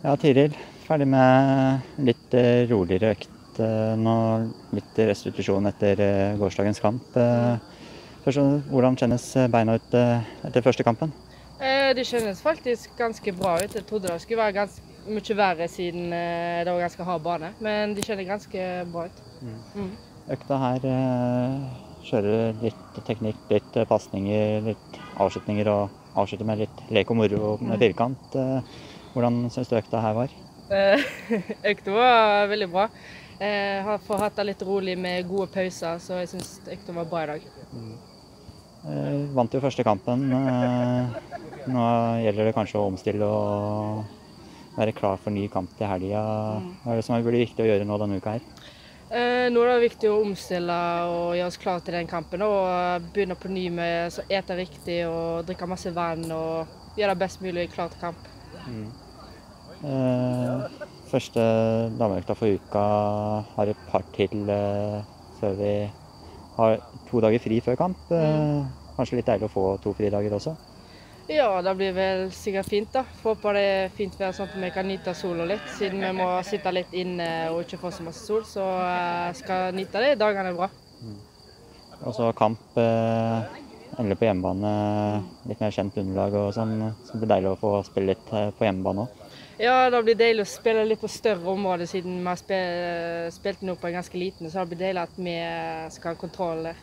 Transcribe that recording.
Ja, Tiril. Ferdig med litt eh, roligere økt eh, nå. Litt restitusjon etter eh, gårsdagens kamp. Først, hvordan kjennes beina ut etter første kampen? Det kjennes faktisk ganske bra ut. Jeg trodde det skulle være ganske mye verre siden det var ganske hard bane, men de kjenner ganske bra ut. Mm. Mm. Økta her kjører litt teknikk, litt pasninger, litt avslutninger og avslutter med litt lek og moro med mm. firkant. Hvordan syns du økta her var? Eh, økta var veldig bra. Jeg har fått hatt det litt rolig med gode pauser, så jeg syns økta var bra i dag. Mm. Eh, vant jo første kampen. Eh, nå gjelder det kanskje å omstille og være klar for ny kamp til helga. Mm. Hva er det som blir viktig å gjøre nå denne uka her? nå er det viktig å omstille og gjøre oss klar til den kampen. Og begynne på ny med å ete riktig og drikke masse vann og gjøre det best mulig klar til kamp. Mm. Eh, første dameøkta for uka har et par til eh, før vi har to dager fri før kamp. Eh, mm. Kanskje litt deilig å få to fridager også? Ja, det blir vel sikkert fint. da. Håper det er fint vær sånn at vi kan nyte sola litt, siden vi må sitte litt inne og ikke få så masse sol. Så jeg skal nyte det. Dagene er bra. Mm. Og så kamp eh, endelig på hjemmebane. Litt mer kjent underlag og sånn. Så det blir deilig å få spille litt på hjemmebane òg. Ja, det blir deilig å spille litt på større områder, siden vi har spilt nå på en ganske liten. Så det blir deilig at vi skal ha kontroll der.